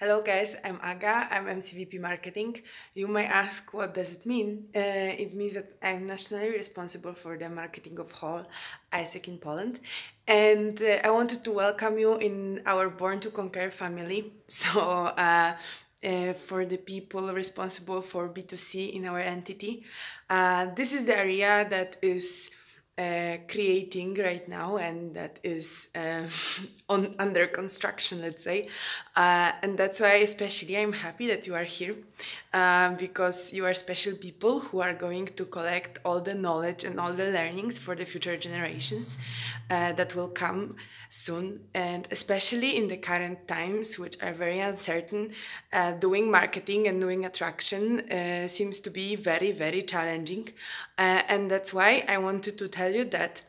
Hello guys, I'm Aga, I'm MCVP Marketing. You may ask what does it mean? Uh, it means that I'm nationally responsible for the marketing of Hall AIESEC in Poland and uh, I wanted to welcome you in our Born to Conquer family. So uh, uh, for the people responsible for B2C in our entity. Uh, this is the area that is uh, creating right now and that is uh, on under construction let's say. Uh, and that's why especially i'm happy that you are here uh, because you are special people who are going to collect all the knowledge and all the learnings for the future generations uh, that will come soon. And especially in the current times which are very uncertain uh, doing marketing and doing attraction uh, seems to be very very challenging. Uh, and that's why i wanted to tell you that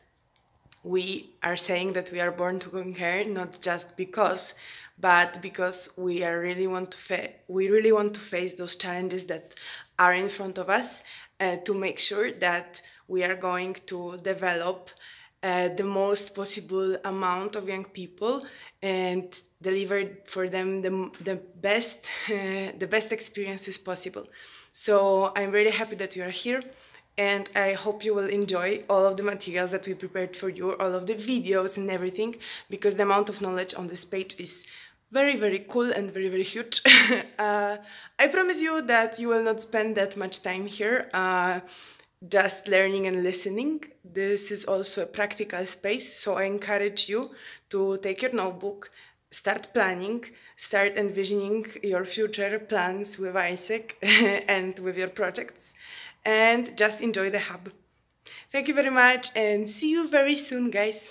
we are saying that we are born to conquer not just because but because we are really want to fa- we really want to face those challenges that are in front of us uh, to make sure that we are going to develop uh, the most possible amount of young people and deliver for them the, the best uh, the best experiences possible. So i'm really happy that you are here and i hope you will enjoy all of the materials that we prepared for you all of the videos and everything because the amount of knowledge on this page is very very cool and very very huge uh, i promise you that you will not spend that much time here uh, just learning and listening. This is also a practical space, so I encourage you to take your notebook, start planning, start envisioning your future plans with AIESEC and with your projects, and just enjoy the hub. Thank you very much and see you very soon, guys.